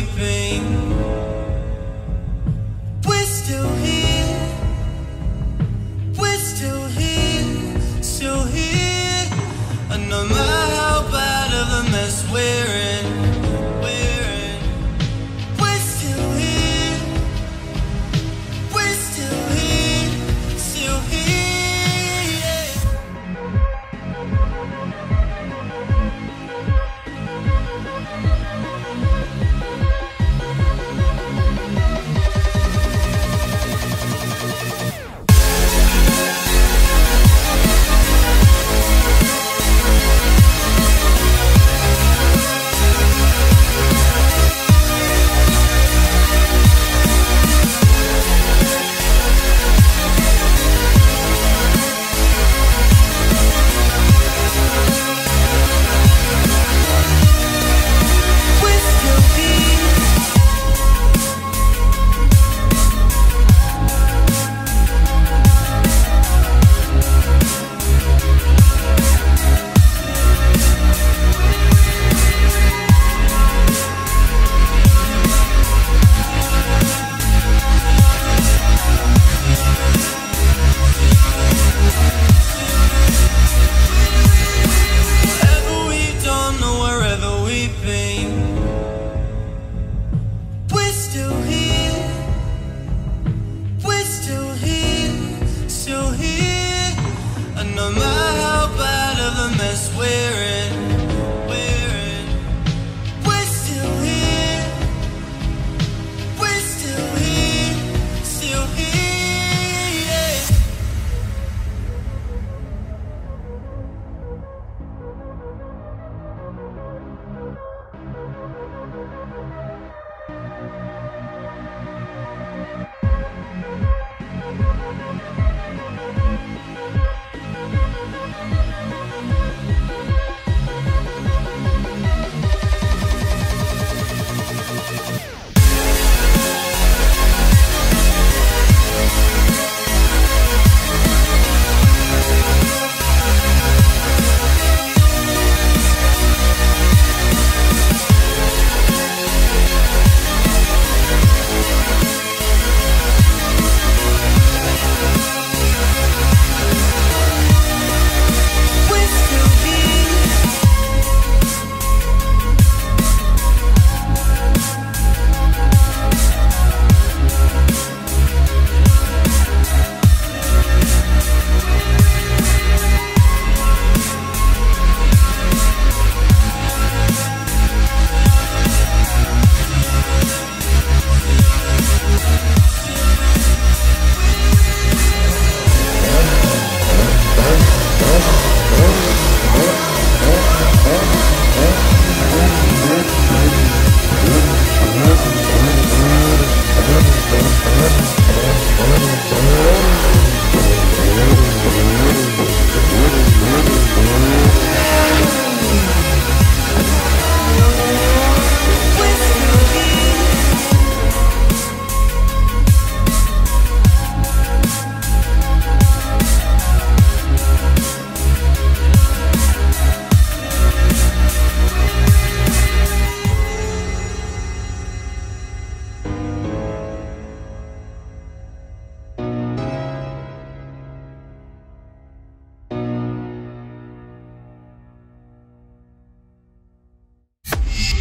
sleeping. And no